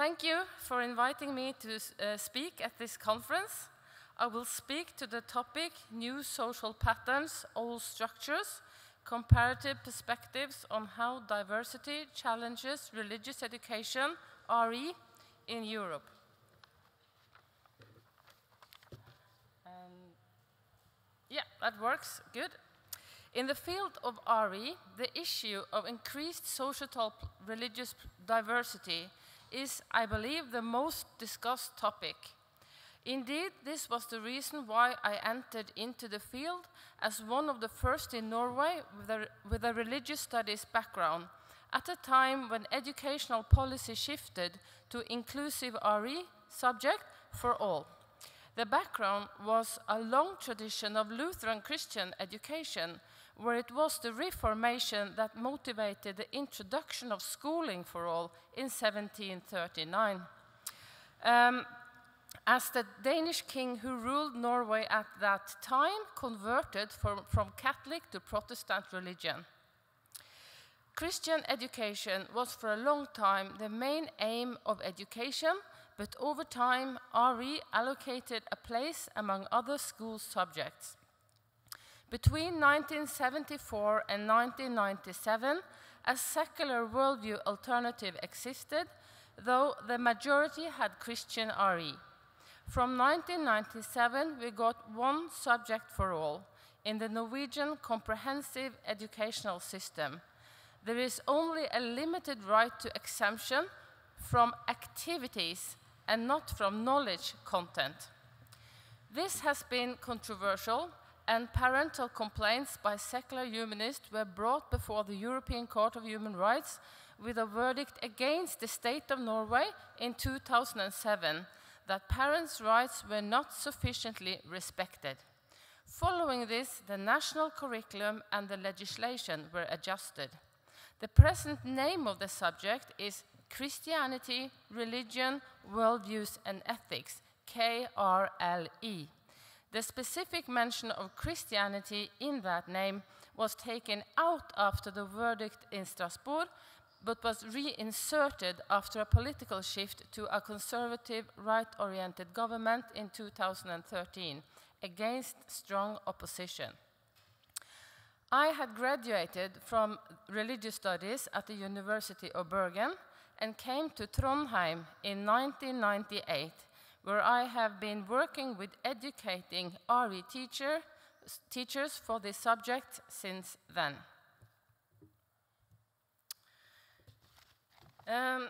Thank you for inviting me to uh, speak at this conference. I will speak to the topic New Social Patterns, Old Structures, Comparative Perspectives on How Diversity Challenges Religious Education, RE, in Europe. Um, yeah, that works, good. In the field of RE, the issue of increased societal religious diversity is, I believe, the most discussed topic. Indeed, this was the reason why I entered into the field as one of the first in Norway with a, with a religious studies background, at a time when educational policy shifted to inclusive RE subject for all. The background was a long tradition of Lutheran Christian education where it was the Reformation that motivated the introduction of schooling for all in 1739. Um, as the Danish king who ruled Norway at that time converted from, from Catholic to Protestant religion. Christian education was for a long time the main aim of education, but over time, RE allocated a place among other school subjects. Between 1974 and 1997, a secular worldview alternative existed, though the majority had Christian RE. From 1997, we got one subject for all in the Norwegian comprehensive educational system. There is only a limited right to exemption from activities and not from knowledge content. This has been controversial and parental complaints by secular humanists were brought before the European Court of Human Rights with a verdict against the state of Norway in 2007 that parents' rights were not sufficiently respected. Following this, the national curriculum and the legislation were adjusted. The present name of the subject is Christianity, Religion, Worldviews and Ethics, KRLE. The specific mention of Christianity in that name was taken out after the verdict in Strasbourg, but was reinserted after a political shift to a conservative, right-oriented government in 2013 against strong opposition. I had graduated from religious studies at the University of Bergen and came to Trondheim in 1998 where I have been working with educating RE teacher, teachers for this subject since then. Um,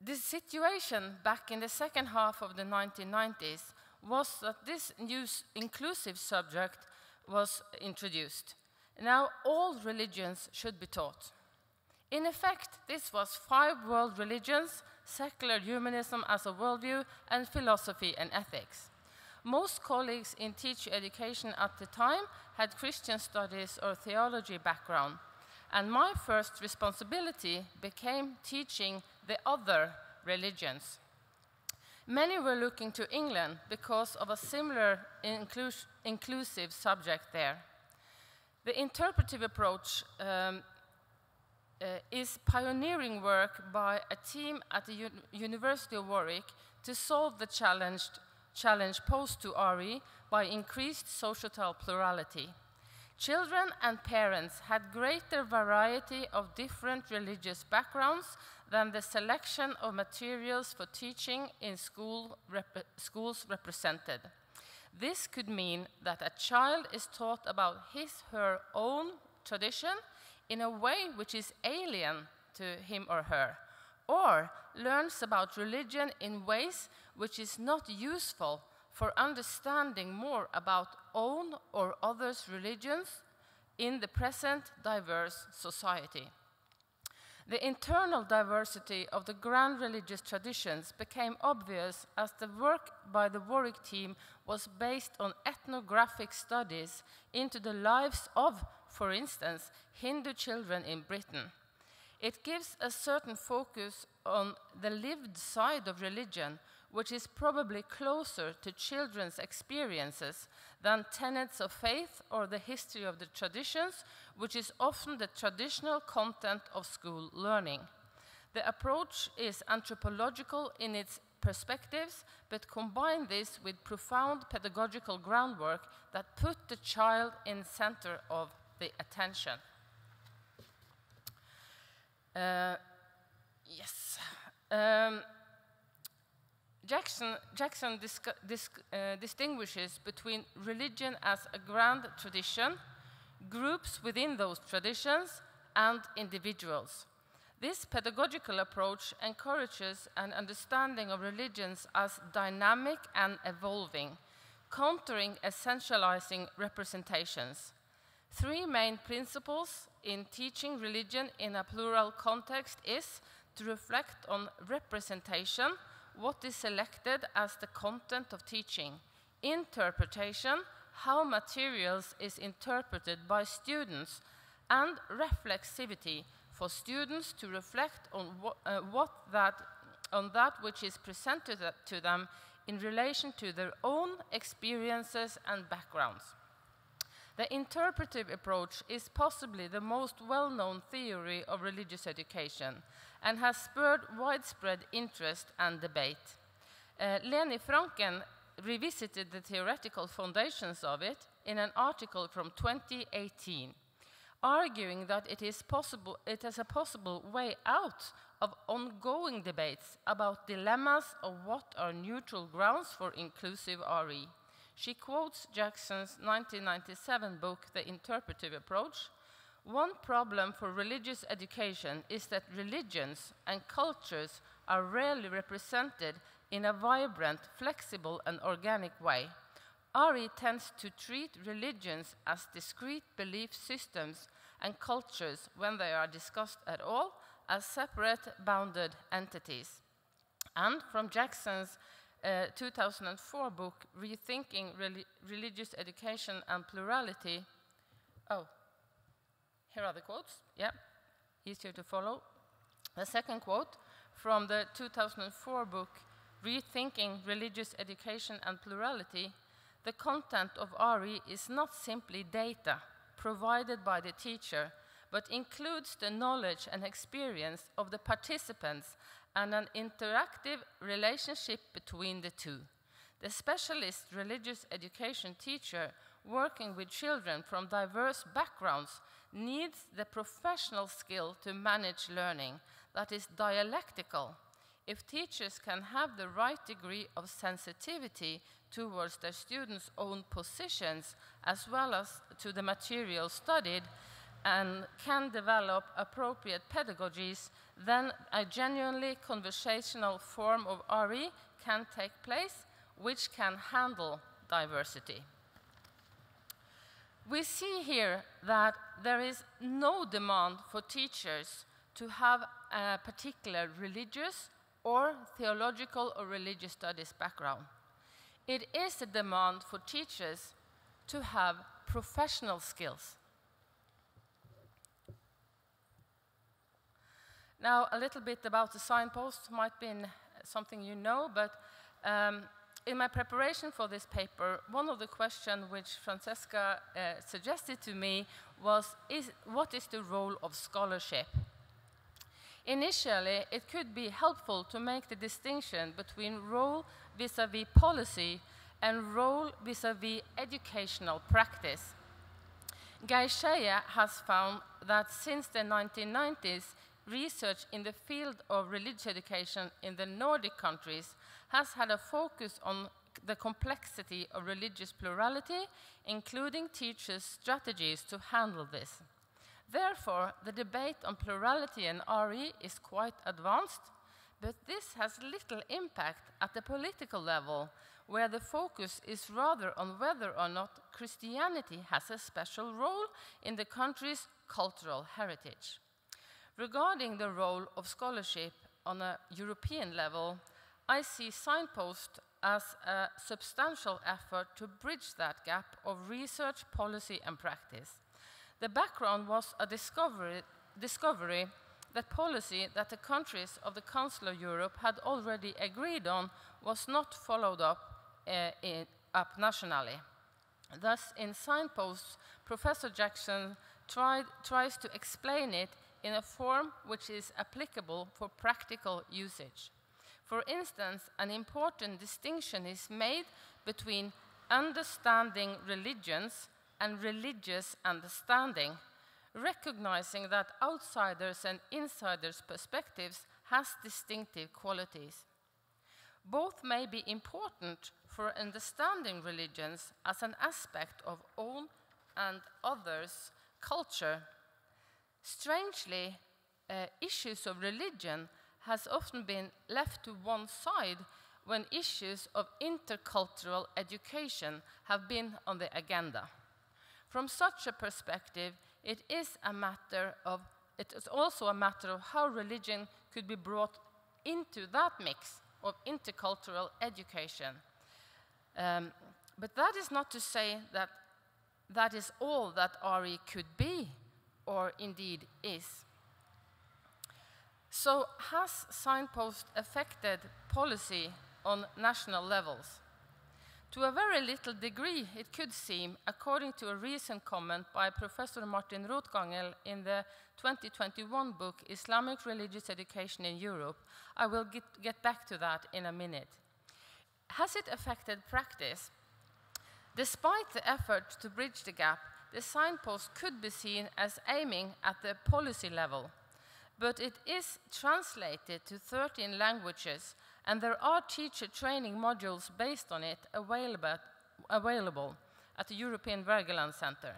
the situation back in the second half of the 1990s was that this new inclusive subject was introduced. Now all religions should be taught. In effect, this was five world religions secular humanism as a worldview, and philosophy and ethics. Most colleagues in teacher education at the time had Christian studies or theology background, and my first responsibility became teaching the other religions. Many were looking to England because of a similar inclus inclusive subject there. The interpretive approach um, uh, is pioneering work by a team at the U University of Warwick to solve the challenge, challenge posed to RE by increased societal plurality. Children and parents had greater variety of different religious backgrounds than the selection of materials for teaching in school rep schools represented. This could mean that a child is taught about his, her own tradition in a way which is alien to him or her, or learns about religion in ways which is not useful for understanding more about own or others' religions in the present diverse society. The internal diversity of the grand religious traditions became obvious as the work by the Warwick team was based on ethnographic studies into the lives of for instance, Hindu children in Britain. It gives a certain focus on the lived side of religion, which is probably closer to children's experiences than tenets of faith or the history of the traditions, which is often the traditional content of school learning. The approach is anthropological in its perspectives, but combine this with profound pedagogical groundwork that put the child in center of the attention. Uh, yes. Um, Jackson, Jackson uh, distinguishes between religion as a grand tradition, groups within those traditions, and individuals. This pedagogical approach encourages an understanding of religions as dynamic and evolving, countering essentializing representations. Three main principles in teaching religion in a plural context is to reflect on representation, what is selected as the content of teaching, interpretation, how materials is interpreted by students, and reflexivity for students to reflect on what, uh, what that, on that which is presented to them in relation to their own experiences and backgrounds. The interpretive approach is possibly the most well-known theory of religious education and has spurred widespread interest and debate. Uh, Leni Franken revisited the theoretical foundations of it in an article from 2018, arguing that it is, possible, it is a possible way out of ongoing debates about dilemmas of what are neutral grounds for inclusive RE. She quotes Jackson's 1997 book, The Interpretive Approach, one problem for religious education is that religions and cultures are rarely represented in a vibrant, flexible, and organic way. RE tends to treat religions as discrete belief systems and cultures, when they are discussed at all, as separate, bounded entities. And from Jackson's uh, 2004 book, Rethinking Religious Education and Plurality, oh, here are the quotes. Yeah, easier to follow. The second quote from the 2004 book, Rethinking Religious Education and Plurality, the content of RE is not simply data provided by the teacher, but includes the knowledge and experience of the participants and an interactive relationship between the two. The specialist religious education teacher working with children from diverse backgrounds needs the professional skill to manage learning that is dialectical. If teachers can have the right degree of sensitivity towards their students' own positions as well as to the material studied and can develop appropriate pedagogies, then a genuinely conversational form of RE can take place which can handle diversity we see here that there is no demand for teachers to have a particular religious or theological or religious studies background. It is a demand for teachers to have professional skills. Now, a little bit about the signpost might be something you know, but um, in my preparation for this paper, one of the questions which Francesca uh, suggested to me was, is, what is the role of scholarship? Initially, it could be helpful to make the distinction between role vis-à-vis -vis policy and role vis-à-vis -vis educational practice. Geir Skeie has found that since the 1990s, research in the field of religious education in the Nordic countries has had a focus on the complexity of religious plurality, including teachers' strategies to handle this. Therefore, the debate on plurality and RE is quite advanced, but this has little impact at the political level, where the focus is rather on whether or not Christianity has a special role in the country's cultural heritage. Regarding the role of scholarship on a European level, I see Signpost as a substantial effort to bridge that gap of research, policy, and practice. The background was a discovery, discovery that policy that the countries of the Council of Europe had already agreed on was not followed up, uh, in, up nationally. Thus, in Signposts, Professor Jackson tried, tries to explain it in a form which is applicable for practical usage. For instance, an important distinction is made between understanding religions and religious understanding, recognizing that outsiders' and insiders' perspectives has distinctive qualities. Both may be important for understanding religions as an aspect of own and others' culture. Strangely, uh, issues of religion has often been left to one side when issues of intercultural education have been on the agenda. From such a perspective, it is a matter of it is also a matter of how religion could be brought into that mix of intercultural education. Um, but that is not to say that that is all that RE could be, or indeed is. So, has signpost affected policy on national levels? To a very little degree, it could seem, according to a recent comment by Professor Martin Rothgangel in the 2021 book Islamic Religious Education in Europe. I will get, get back to that in a minute. Has it affected practice? Despite the effort to bridge the gap, the signpost could be seen as aiming at the policy level, but it is translated to 13 languages and there are teacher training modules based on it available, available at the European Wergeland Center.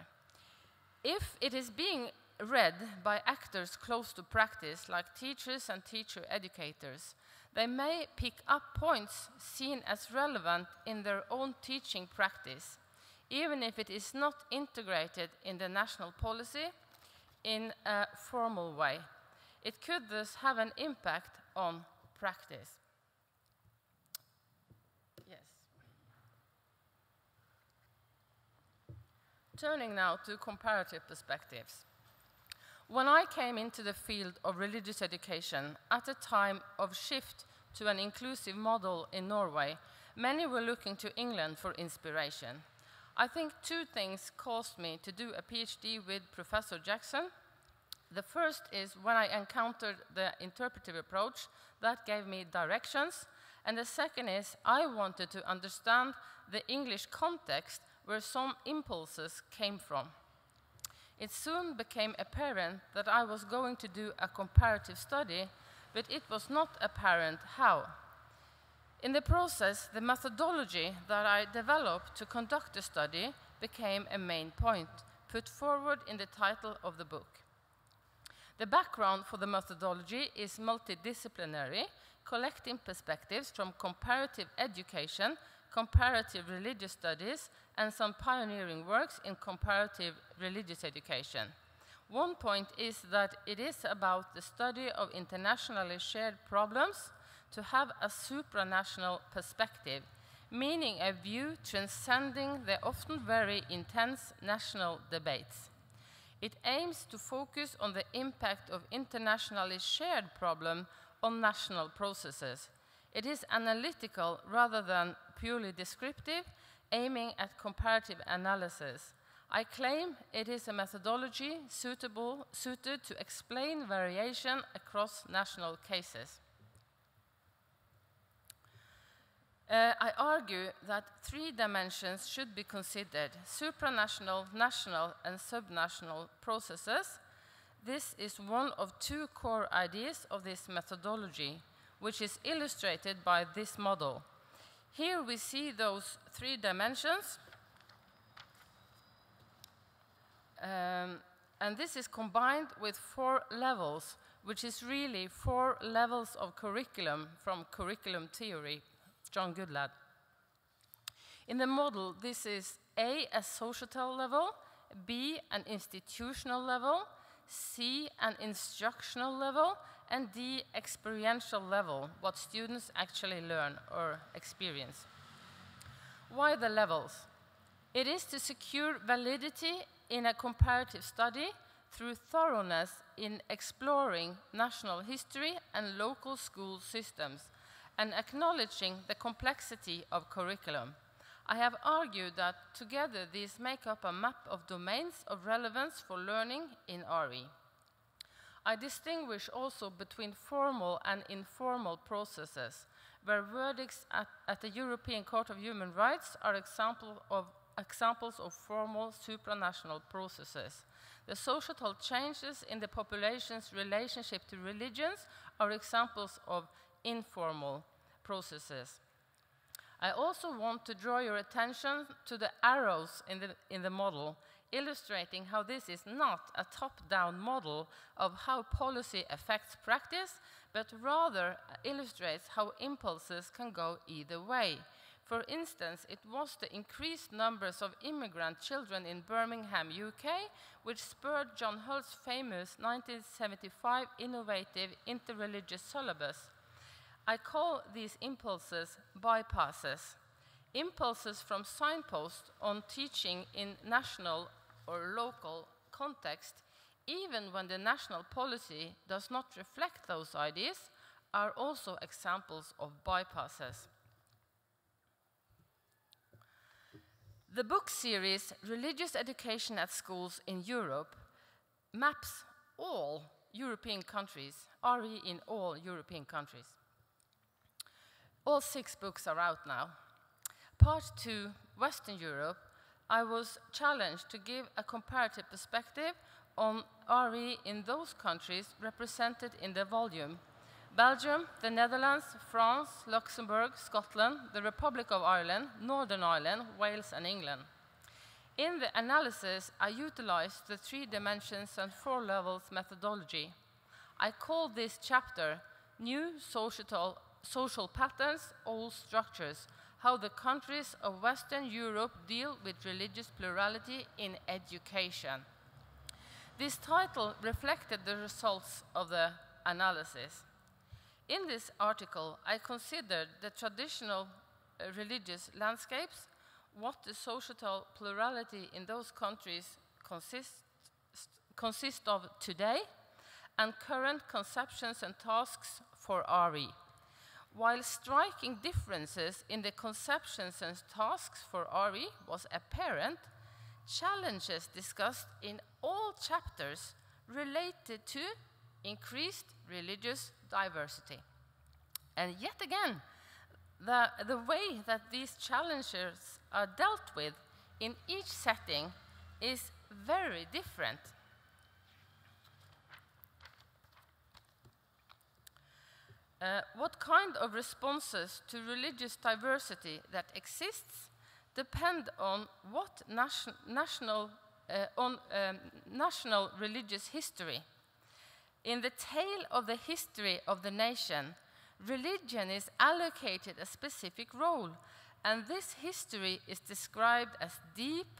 If it is being read by actors close to practice, like teachers and teacher educators, they may pick up points seen as relevant in their own teaching practice, even if it is not integrated in the national policy in a formal way. It could thus have an impact on practice. Yes. Turning now to comparative perspectives. When I came into the field of religious education at a time of shift to an inclusive model in Norway, many were looking to England for inspiration. I think two things caused me to do a PhD with Professor Jackson. The first is when I encountered the interpretive approach, that gave me directions. And the second is I wanted to understand the English context where some impulses came from. It soon became apparent that I was going to do a comparative study, but it was not apparent how. In the process, the methodology that I developed to conduct the study became a main point, put forward in the title of the book. The background for the methodology is multidisciplinary, collecting perspectives from comparative education comparative religious studies, and some pioneering works in comparative religious education. One point is that it is about the study of internationally shared problems to have a supranational perspective, meaning a view transcending the often very intense national debates. It aims to focus on the impact of internationally shared problem on national processes. It is analytical rather than purely descriptive, aiming at comparative analysis. I claim it is a methodology suitable, suited to explain variation across national cases. Uh, I argue that three dimensions should be considered supranational, national, and subnational processes. This is one of two core ideas of this methodology, which is illustrated by this model. Here we see those three dimensions. Um, and this is combined with four levels, which is really four levels of curriculum from curriculum theory, John Goodlad. In the model, this is A, a societal level, B, an institutional level, C, an instructional level, and D, experiential level, what students actually learn or experience. Why the levels? It is to secure validity in a comparative study through thoroughness in exploring national history and local school systems and acknowledging the complexity of curriculum. I have argued that together these make up a map of domains of relevance for learning in RE. I distinguish also between formal and informal processes, where verdicts at, at, the European Court of Human Rights are example of, examples of formal supranational processes. The societal changes in the population's relationship to religions are examples of informal processes. I also want to draw your attention to the arrows in the, in the model, illustrating how this is not a top-down model of how policy affects practice, but rather illustrates how impulses can go either way. For instance, it was the increased numbers of immigrant children in Birmingham, UK, which spurred John Hull's famous 1975 innovative interreligious syllabus. I call these impulses bypasses. Impulses from signposts on teaching in national or local context, even when the national policy does not reflect those ideas, are also examples of bypasses. The book series Religious Education at Schools in Europe maps all European countries, RE in all European countries. All six books are out now. Part two, Western Europe, I was challenged to give a comparative perspective on RE in those countries represented in the volume Belgium, the Netherlands, France, Luxembourg, Scotland, the Republic of Ireland, Northern Ireland, Wales, and England. In the analysis, I utilized the three dimensions and four levels methodology. I called this chapter New Social, social Patterns, Old Structures, how the countries of Western Europe deal with religious plurality in education. This title reflected the results of the analysis. In this article, I considered the traditional uh, religious landscapes, what the societal plurality in those countries consists consist of today, and current conceptions and tasks for RE. While striking differences in the conceptions and tasks for RE was apparent, challenges discussed in all chapters related to increased religious diversity. And yet again, the, the way that these challenges are dealt with in each setting is very different. Uh, what kind of responses to religious diversity that exists depend on what nation, national, uh, on um, national religious history in the tale of the history of the nation, religion is allocated a specific role, and this history is described as deep,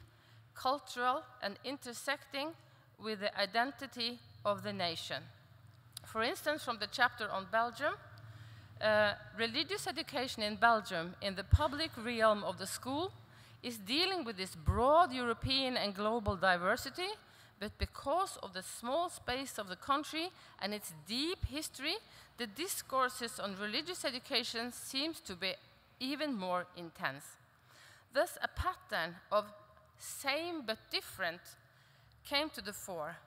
cultural, and intersecting with the identity of the nation. For instance, from the chapter on Belgium, uh, religious education in Belgium in the public realm of the school is dealing with this broad European and global diversity but because of the small space of the country and its deep history, the discourses on religious education seems to be even more intense. Thus, a pattern of same but different came to the fore,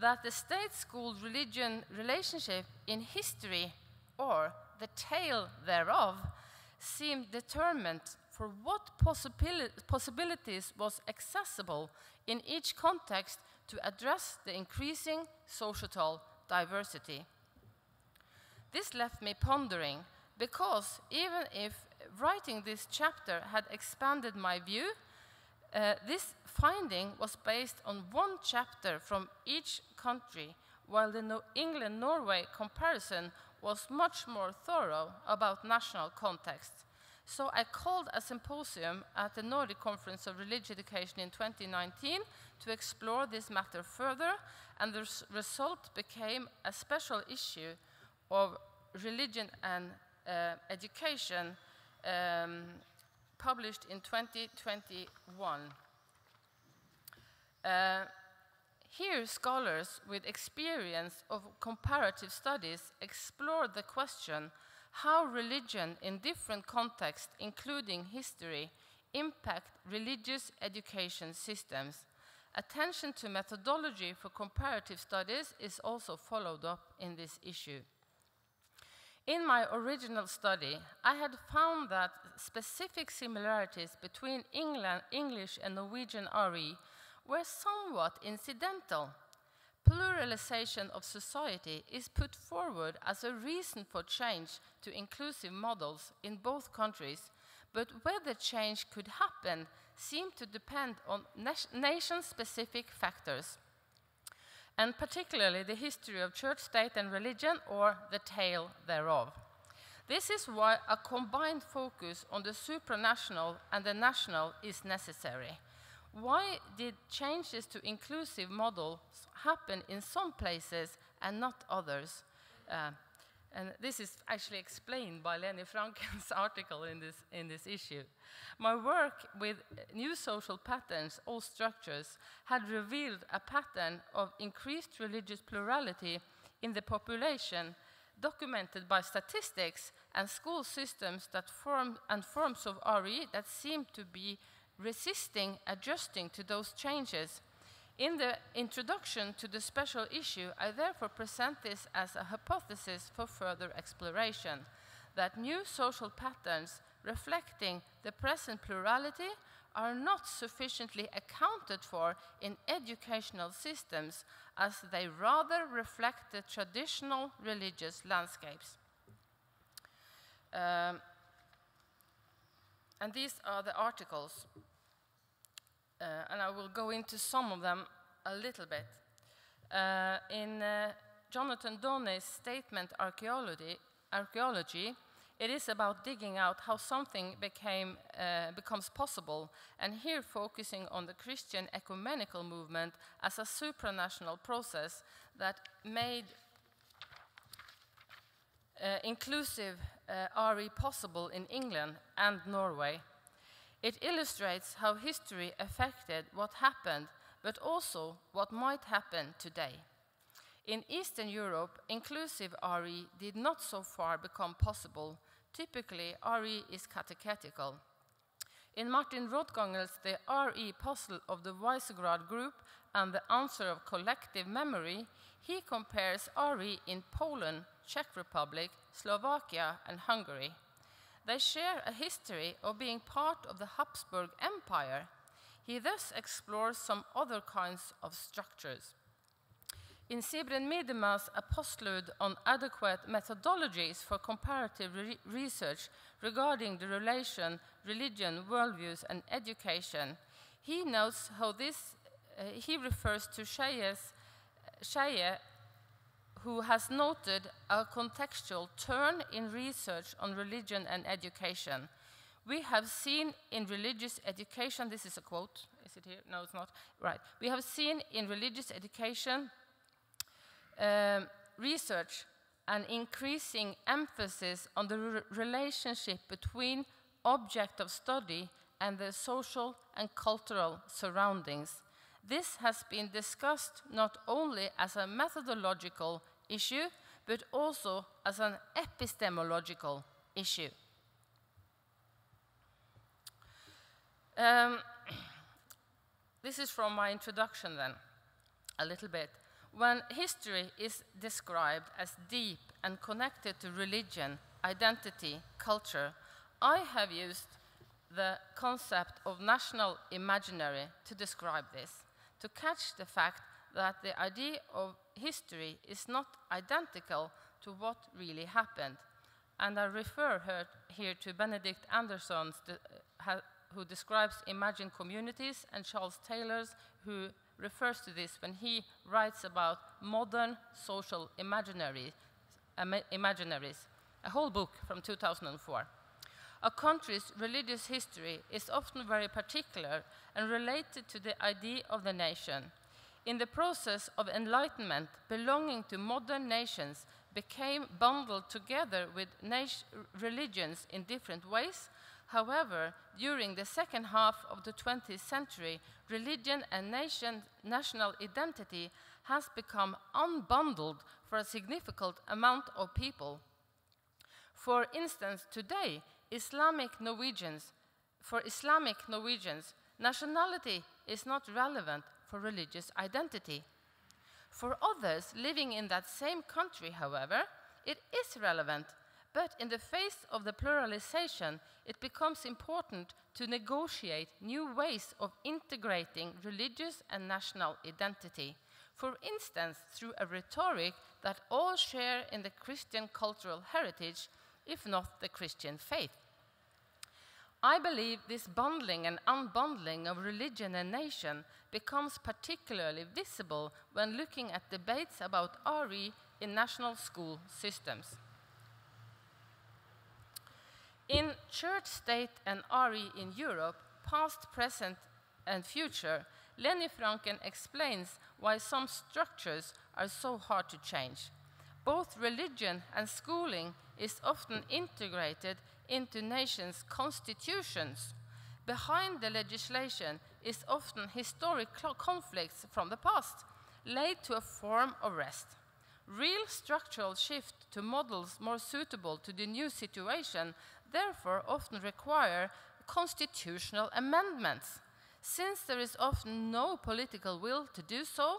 that the state-school religion relationship in history, or the tale thereof, seemed determined for what possibili possibilities was accessible in each context to address the increasing societal diversity. This left me pondering because even if writing this chapter had expanded my view, uh, this finding was based on one chapter from each country, while the no England-Norway comparison was much more thorough about national context. So I called a symposium at the Nordic Conference of Religious Education in 2019 to explore this matter further, and the res result became a special issue of religion and uh, education um, published in 2021. Uh, here, scholars with experience of comparative studies explore the question how religion in different contexts, including history, impact religious education systems Attention to methodology for comparative studies is also followed up in this issue. In my original study, I had found that specific similarities between England, English and Norwegian RE were somewhat incidental. Pluralization of society is put forward as a reason for change to inclusive models in both countries, but whether change could happen seemed to depend on nation-specific factors and particularly the history of church, state, and religion, or the tale thereof. This is why a combined focus on the supranational and the national is necessary. Why did changes to inclusive models happen in some places and not others? Uh, and this is actually explained by Leni Franken's article in this, in this issue. My work with new social patterns or structures had revealed a pattern of increased religious plurality in the population documented by statistics and school systems that form and forms of RE that seem to be resisting adjusting to those changes in the introduction to the special issue, I therefore present this as a hypothesis for further exploration, that new social patterns reflecting the present plurality are not sufficiently accounted for in educational systems as they rather reflect the traditional religious landscapes. Um, and these are the articles uh, and I will go into some of them a little bit. Uh, in uh, Jonathan Doney's statement, archaeology, archaeology, it is about digging out how something became, uh, becomes possible, and here focusing on the Christian ecumenical movement as a supranational process that made uh, inclusive uh, RE possible in England and Norway. It illustrates how history affected what happened, but also what might happen today. In Eastern Europe, inclusive RE did not so far become possible. Typically, RE is catechetical. In Martin Rothgangel's The RE Puzzle of the Visegrad Group and the Answer of Collective Memory, he compares RE in Poland, Czech Republic, Slovakia, and Hungary. They share a history of being part of the Habsburg Empire. He thus explores some other kinds of structures. In Sibren Miedema's apostolate on adequate methodologies for comparative re research regarding the relation religion, worldviews, and education, he notes how this, uh, he refers to Skeie's, Skeie who has noted a contextual turn in research on religion and education. We have seen in religious education, this is a quote, is it here? No, it's not. Right. We have seen in religious education um, research an increasing emphasis on the re relationship between object of study and the social and cultural surroundings. This has been discussed not only as a methodological issue, but also as an epistemological issue. Um, this is from my introduction then, a little bit. When history is described as deep and connected to religion, identity, culture, I have used the concept of national imaginary to describe this to catch the fact that the idea of history is not identical to what really happened. And I refer here to Benedict Anderson, uh, who describes imagined communities, and Charles Taylor's, who refers to this when he writes about modern social imaginary, imaginaries, a whole book from 2004. A country's religious history is often very particular and related to the idea of the nation. In the process of enlightenment, belonging to modern nations became bundled together with religions in different ways. However, during the second half of the 20th century, religion and nation, national identity has become unbundled for a significant amount of people. For instance, today, Islamic Norwegians, for Islamic Norwegians, nationality is not relevant for religious identity. For others living in that same country, however, it is relevant, but in the face of the pluralization, it becomes important to negotiate new ways of integrating religious and national identity. For instance, through a rhetoric that all share in the Christian cultural heritage, if not the Christian faith. I believe this bundling and unbundling of religion and nation becomes particularly visible when looking at debates about RE in national school systems. In Church, State, and RE in Europe, past, present, and future, Leni Franken explains why some structures are so hard to change. Both religion and schooling is often integrated into nations' constitutions. Behind the legislation is often historic conflicts from the past, laid to a form of rest. Real structural shift to models more suitable to the new situation therefore often require constitutional amendments. Since there is often no political will to do so,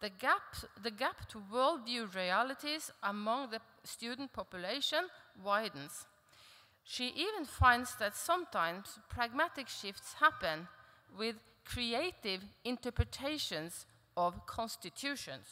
the gap, the gap to worldview realities among the student population widens. She even finds that sometimes pragmatic shifts happen with creative interpretations of constitutions.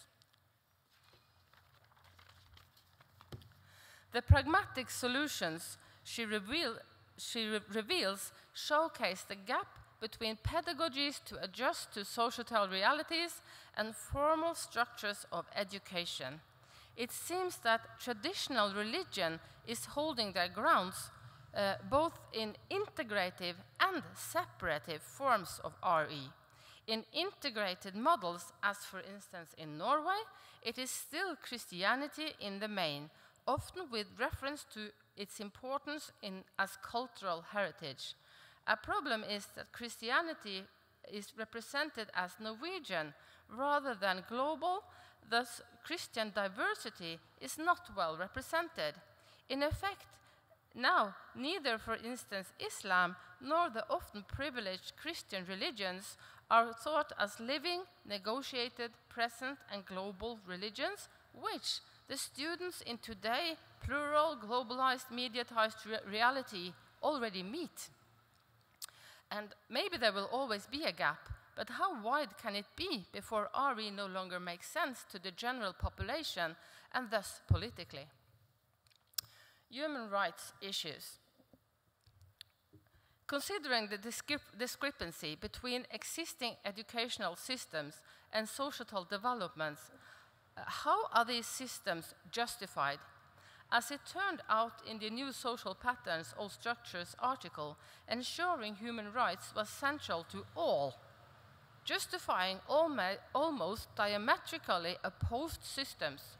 The pragmatic solutions she, reveal, she re reveals showcase the gap between pedagogies to adjust to societal realities and formal structures of education. It seems that traditional religion is holding their grounds uh, both in integrative and separative forms of RE. In integrated models, as for instance in Norway, it is still Christianity in the main, often with reference to its importance in, as cultural heritage. A problem is that Christianity is represented as Norwegian rather than global, thus Christian diversity is not well represented. In effect, now, neither, for instance, Islam nor the often privileged Christian religions are thought as living, negotiated, present, and global religions, which the students in today plural, globalized, mediatized re reality already meet. And maybe there will always be a gap, but how wide can it be before RE no longer makes sense to the general population and thus politically? Human rights issues. Considering the discrepancy between existing educational systems and societal developments, how are these systems justified? As it turned out in the New Social Patterns or Structures article, ensuring human rights was central to all, justifying almost diametrically opposed systems.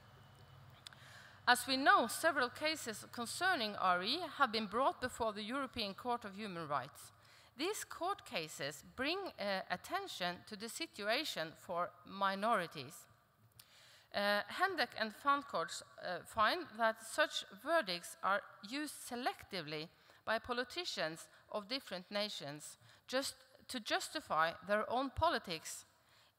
As we know, several cases concerning RE have been brought before the European Court of Human Rights. These court cases bring uh, attention to the situation for minorities. Uh, Hendek and Fancourt uh, find that such verdicts are used selectively by politicians of different nations just to justify their own politics.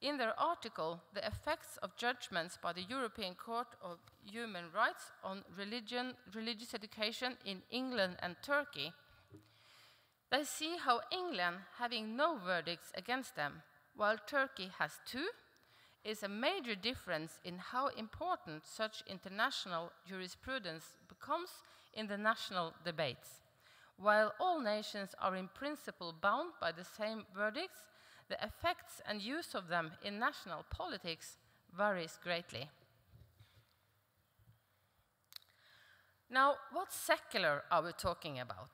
In their article, The Effects of Judgments by the European Court of Human Rights on religion, Religious Education in England and Turkey, they see how England, having no verdicts against them, while Turkey has two, is a major difference in how important such international jurisprudence becomes in the national debates. While all nations are in principle bound by the same verdicts, the effects and use of them in national politics varies greatly. Now, what secular are we talking about?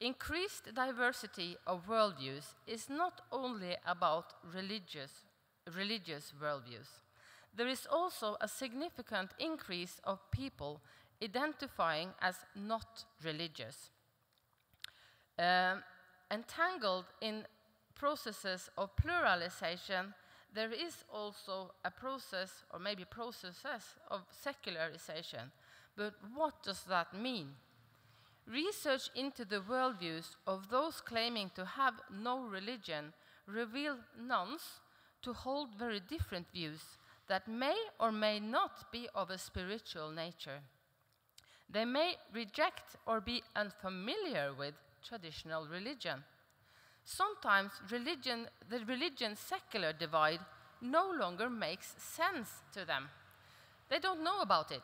Increased diversity of worldviews is not only about religious religious worldviews. There is also a significant increase of people identifying as not religious. Um, entangled in processes of pluralization, there is also a process, or maybe processes, of secularization. But what does that mean? Research into the worldviews of those claiming to have no religion reveal nones to hold very different views that may or may not be of a spiritual nature. They may reject or be unfamiliar with traditional religion. Sometimes religion, the religion secular divide no longer makes sense to them. They don't know about it,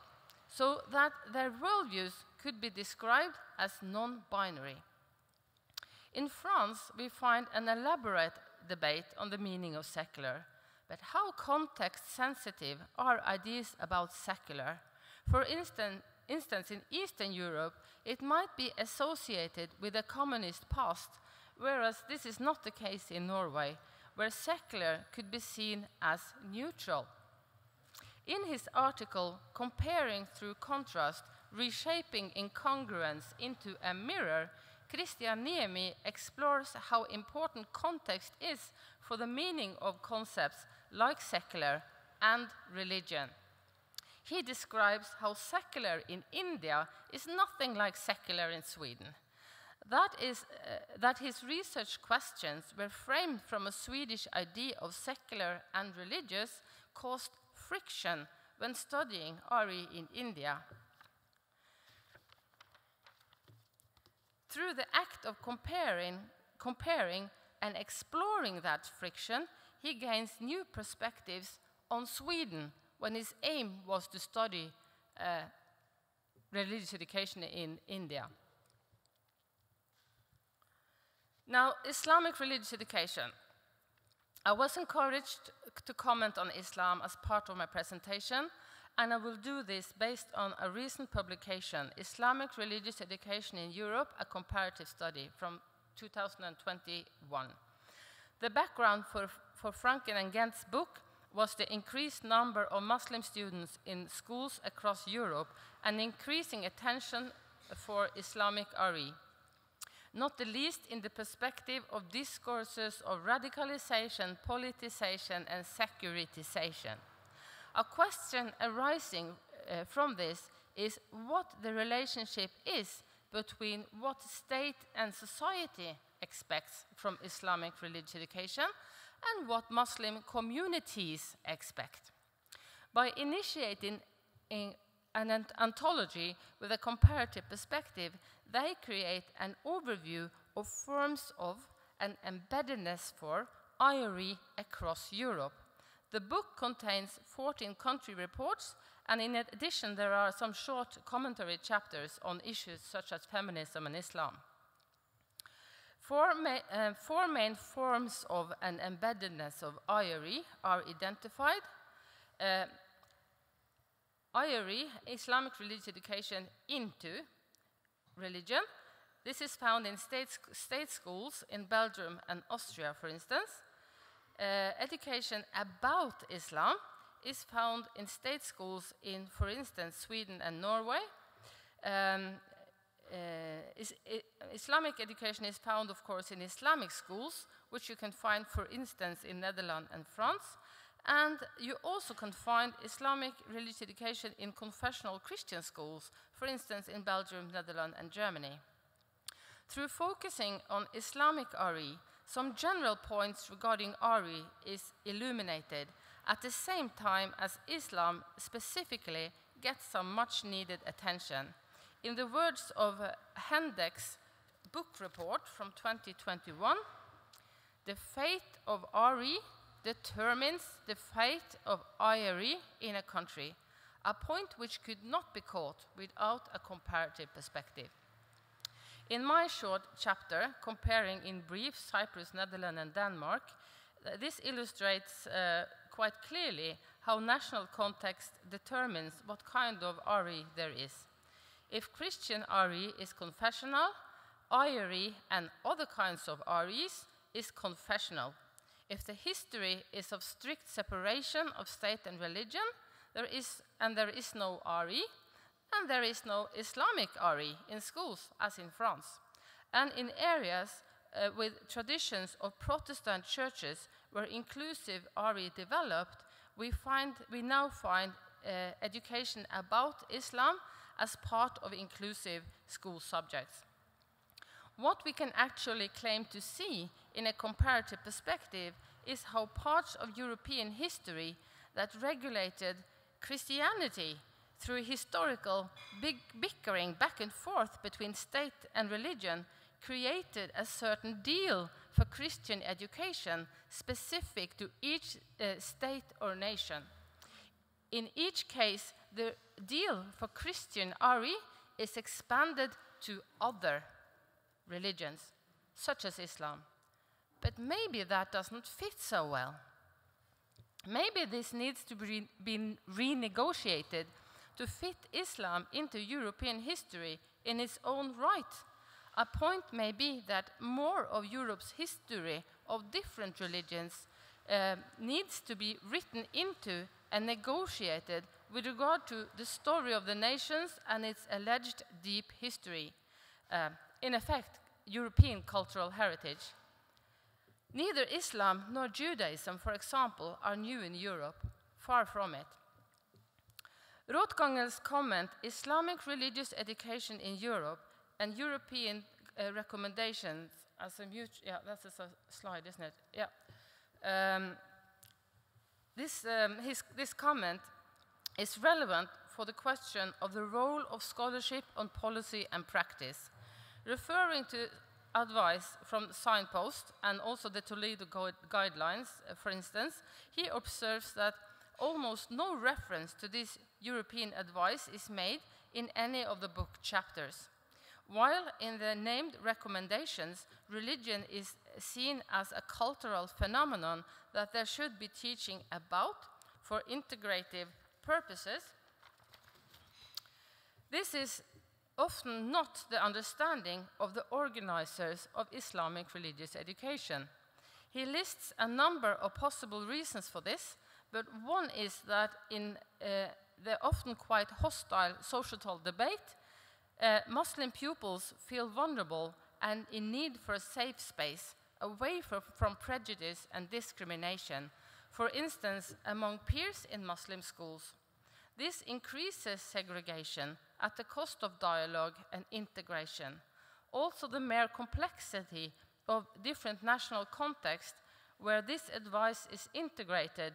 so that their worldviews could be described as non binary. In France, we find an elaborate debate on the meaning of secular, but how context sensitive are ideas about secular? For instance, instance, in Eastern Europe, it might be associated with a communist past, whereas this is not the case in Norway, where secular could be seen as neutral. In his article, Comparing Through Contrast, Reshaping Incongruence into a Mirror, Kristian Niemi explores how important context is for the meaning of concepts like secular and religion. He describes how secular in India is nothing like secular in Sweden. That is, uh, that his research questions were framed from a Swedish idea of secular and religious caused friction when studying RE in India. Through the act of comparing, comparing and exploring that friction, he gains new perspectives on Sweden when his aim was to study uh, religious education in India. Now, Islamic religious education. I was encouraged to comment on Islam as part of my presentation, and I will do this based on a recent publication, Islamic Religious Education in Europe, a comparative study from 2021. The background for, for Franken and Gent's book was the increased number of Muslim students in schools across Europe and increasing attention for Islamic RE, not the least in the perspective of discourses of radicalization, politicization, and securitization. A question arising uh, from this is what the relationship is between what state and society expects from Islamic religious education and what Muslim communities expect. By initiating an anthology with a comparative perspective, they create an overview of forms of and embeddedness for IRE across Europe. The book contains 14 country reports, and in addition, there are some short commentary chapters on issues such as feminism and Islam. Four, ma uh, four main forms of an embeddedness of IRE are identified. Uh, IRE, Islamic religious education into religion. This is found in state, sc state schools in Belgium and Austria, for instance. Uh, education about Islam is found in state schools in, for instance, Sweden and Norway. Um, uh, is, Islamic education is found, of course, in Islamic schools, which you can find, for instance, in Netherlands and France. And you also can find Islamic religious education in confessional Christian schools, for instance, in Belgium, Netherlands, and Germany. Through focusing on Islamic RE, some general points regarding RE is illuminated at the same time as Islam specifically gets some much needed attention. In the words of Hendek's book report from 2021, the fate of RE determines the fate of IRE in a country, a point which could not be caught without a comparative perspective. In my short chapter, comparing in brief Cyprus, Netherlands, and Denmark, uh, this illustrates uh, quite clearly how national context determines what kind of RE there is. If Christian RE is confessional, IRE and other kinds of REs is confessional. If the history is of strict separation of state and religion, there is, and there is no RE, and there is no Islamic RE in schools, as in France. And in areas uh, with traditions of Protestant churches where inclusive RE developed, we, find, we now find uh, education about Islam as part of inclusive school subjects. What we can actually claim to see in a comparative perspective is how parts of European history that regulated Christianity through historical big bickering back and forth between state and religion created a certain deal for Christian education specific to each uh, state or nation. In each case, the deal for Christian RE is expanded to other religions, such as Islam. But maybe that doesn't fit so well. Maybe this needs to be, be renegotiated to fit Islam into European history in its own right. A point may be that more of Europe's history of different religions uh, needs to be written into and negotiated with regard to the story of the nations and its alleged deep history. Uh, in effect, European cultural heritage. Neither Islam nor Judaism, for example, are new in Europe. Far from it. Rothgangel's comment, Islamic religious education in Europe and European uh, recommendations as a mutual, yeah, that's a slide, isn't it? Yeah. Um, this, um, his, this comment is relevant for the question of the role of scholarship on policy and practice. Referring to advice from Signpost and also the Toledo guidelines, uh, for instance, he observes that almost no reference to this European advice is made in any of the book chapters. While in the named recommendations, religion is seen as a cultural phenomenon that there should be teaching about for integrative purposes, this is often not the understanding of the organizers of Islamic religious education. He lists a number of possible reasons for this, but one is that in uh, the often quite hostile societal debate, uh, Muslim pupils feel vulnerable and in need for a safe space, away for, from prejudice and discrimination, for instance, among peers in Muslim schools. This increases segregation at the cost of dialogue and integration. Also, the mere complexity of different national contexts where this advice is integrated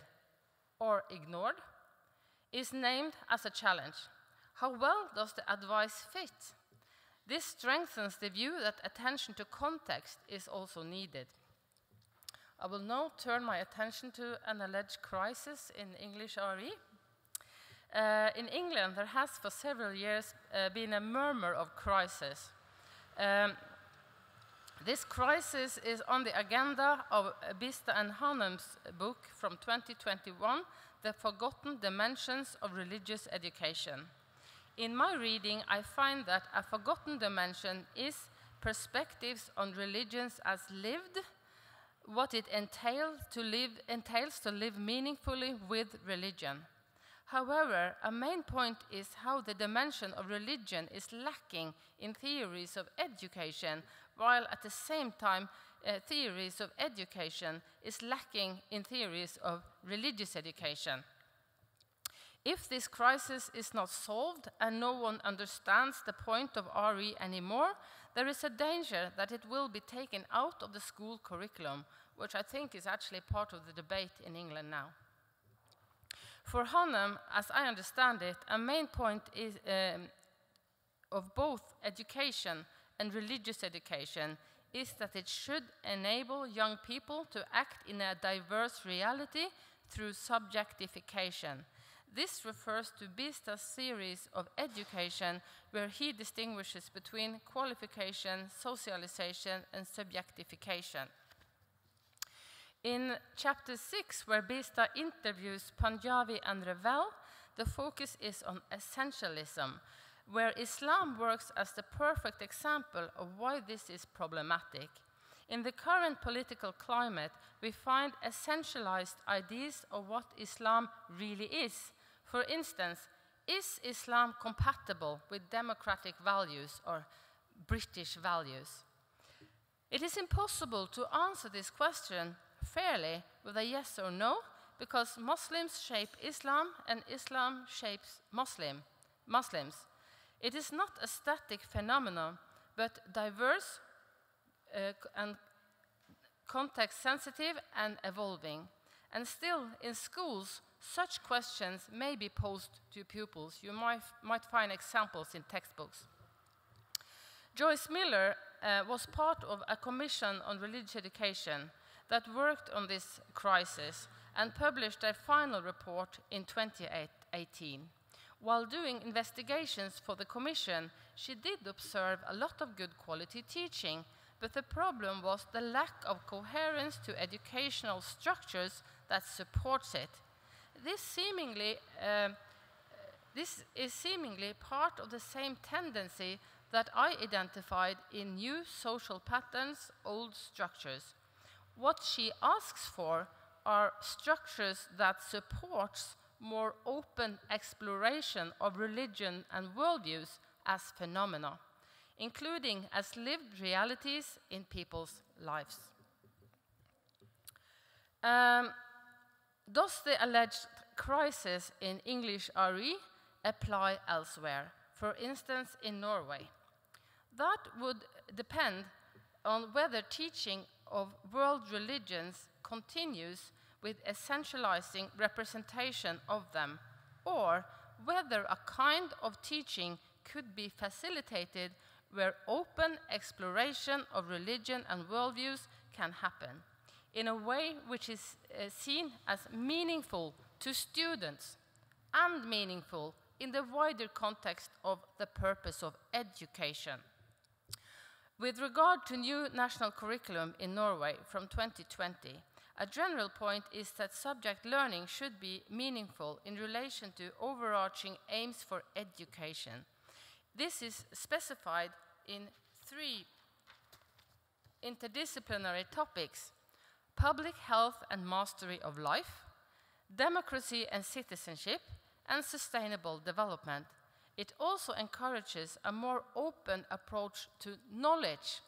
or ignored is named as a challenge. How well does the advice fit? This strengthens the view that attention to context is also needed. I will now turn my attention to an alleged crisis in English RE. Uh, in England, there has for several years uh, been a murmur of crisis. Um, this crisis is on the agenda of Biesta and Hannam's book from 2021, The Forgotten Dimensions of Religious Education. In my reading, I find that a forgotten dimension is perspectives on religions as lived, what it entails to live, entails to live meaningfully with religion. However, a main point is how the dimension of religion is lacking in theories of education, while at the same time, uh, theories of education is lacking in theories of religious education. If this crisis is not solved and no one understands the point of RE anymore, there is a danger that it will be taken out of the school curriculum, which I think is actually part of the debate in England now. For Hannam, as I understand it, a main point is, um, of both education and religious education is that it should enable young people to act in a diverse reality through subjectification. This refers to Biesta's series of education where he distinguishes between qualification, socialization, and subjectification. In chapter 6, where Bista interviews Panjwani and Revell, the focus is on essentialism, where Islam works as the perfect example of why this is problematic. In the current political climate, we find essentialized ideas of what Islam really is. For instance, is Islam compatible with democratic values or British values? It is impossible to answer this question fairly with a yes or no because Muslims shape Islam and Islam shapes Muslim, Muslims. It is not a static phenomenon, but diverse uh, and context sensitive and evolving. And still, in schools, such questions may be posed to pupils. You might, might find examples in textbooks. Joyce Miller uh, was part of a commission on religious education that worked on this crisis and published their final report in 2018. While doing investigations for the Commission, she did observe a lot of good quality teaching, but the problem was the lack of coherence to educational structures that supports it. This seemingly uh, this is seemingly part of the same tendency that I identified in new social patterns, old structures. What she asks for are structures that supports more open exploration of religion and worldviews as phenomena, including as lived realities in people's lives. Um, does the alleged crisis in English RE apply elsewhere, for instance in Norway? That would depend on whether teaching of world religions continues with essentializing representation of them, or whether a kind of teaching could be facilitated where open exploration of religion and worldviews can happen in a way which is uh, seen as meaningful to students and meaningful in the wider context of the purpose of education. With regard to new national curriculum in Norway from 2020, a general point is that subject learning should be meaningful in relation to overarching aims for education. This is specified in three interdisciplinary topics public health and mastery of life, democracy and citizenship, and sustainable development. It also encourages a more open approach to knowledge,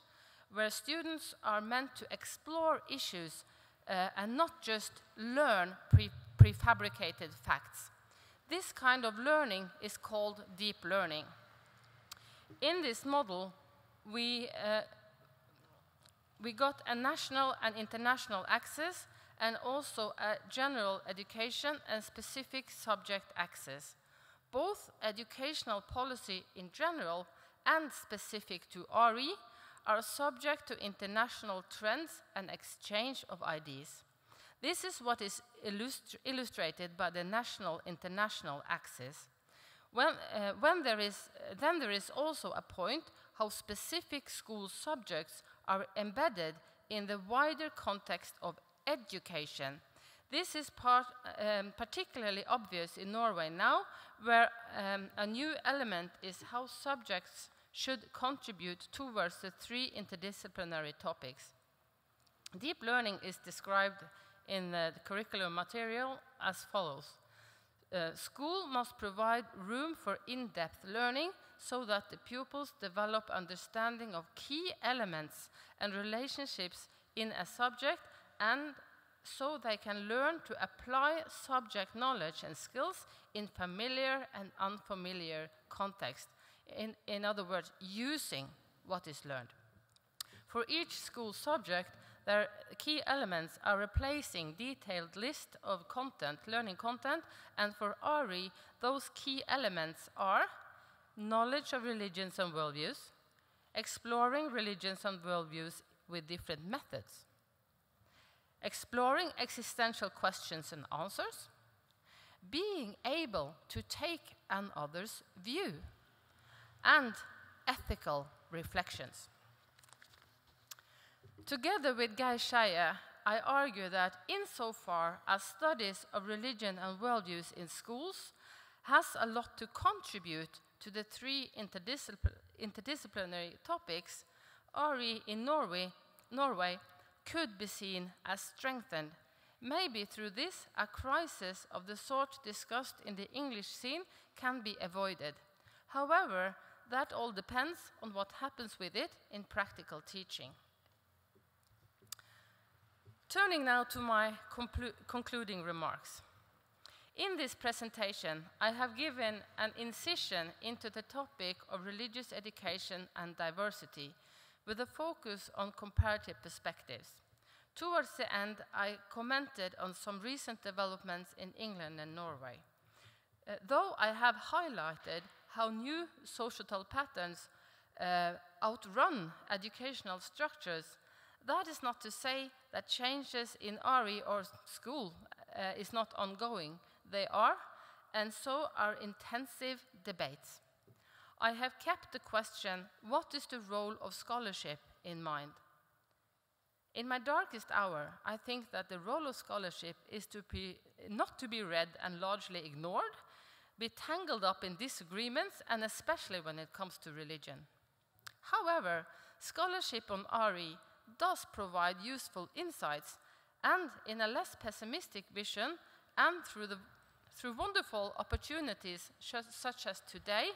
where students are meant to explore issues uh, and not just learn pre prefabricated facts. This kind of learning is called deep learning. In this model, we, uh, we got a national and international axis and also a general education and specific subject axis. Both educational policy in general and specific to RE are subject to international trends and exchange of ideas. This is what is illustr illustrated by the national-international axis. When, uh, when there is, then there is also a point how specific school subjects are embedded in the wider context of education. This is part, um, particularly obvious in Norway now, where um, a new element is how subjects should contribute towards the three interdisciplinary topics. Deep learning is described in the curriculum material as follows. Uh, school must provide room for in-depth learning so that the pupils develop understanding of key elements and relationships in a subject and so they can learn to apply subject knowledge and skills in familiar and unfamiliar context in, in other words, using what is learned. For each school subject, their key elements are replacing detailed list of content, learning content, and for RE, those key elements are knowledge of religions and worldviews, exploring religions and worldviews with different methods, exploring existential questions and answers, being able to take another's view, and ethical reflections. Together with Geir Skeie, I argue that insofar as studies of religion and worldviews in schools has a lot to contribute to the three interdisciplinary topics, RE in Norway, Norway could be seen as strengthened. Maybe through this, a crisis of the sort discussed in the English scene can be avoided. However, that all depends on what happens with it in practical teaching. Turning now to my concluding remarks. In this presentation, I have given an incision into the topic of religious education and diversity with a focus on comparative perspectives. Towards the end, I commented on some recent developments in England and Norway. Uh, though I have highlighted how new societal patterns uh, outrun educational structures, that is not to say that changes in RE or school uh, is not ongoing. They are, and so are intensive debates. I have kept the question, what is the role of scholarship, in mind. In my darkest hour, I think that the role of scholarship is to be, not to be read and largely ignored, be tangled up in disagreements, and especially when it comes to religion. However, scholarship on RE does provide useful insights, and in a less pessimistic vision, and through, the, through wonderful opportunities such as today,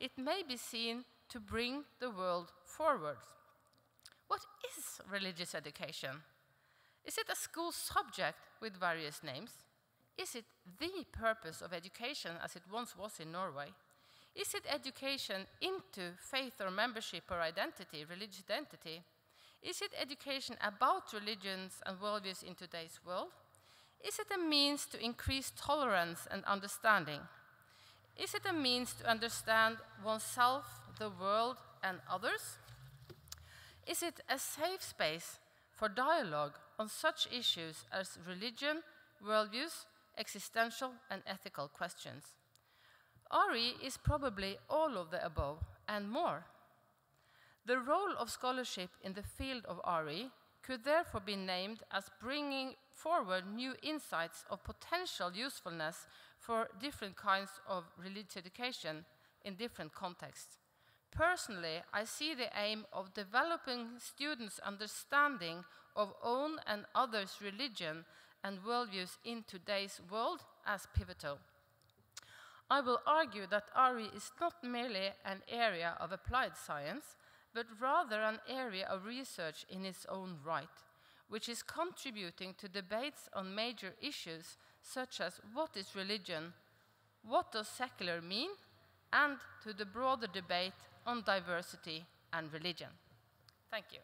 it may be seen to bring the world forward. What is religious education? Is it a school subject with various names? Is it the purpose of education as it once was in Norway? Is it education into faith or membership or identity, religious identity? Is it education about religions and worldviews in today's world? Is it a means to increase tolerance and understanding? Is it a means to understand oneself, the world, and others? Is it a safe space for dialogue on such issues as religion, worldviews, existential, and ethical questions? RE is probably all of the above and more. The role of scholarship in the field of RE could therefore be named as bringing forward new insights of potential usefulness for different kinds of religious education in different contexts. Personally, I see the aim of developing students' understanding of own and others' religion and worldviews in today's world as pivotal. I will argue that RE is not merely an area of applied science, but rather an area of research in its own right, which is contributing to debates on major issues such as what is religion, what does secular mean, and to the broader debate on diversity and religion. Thank you.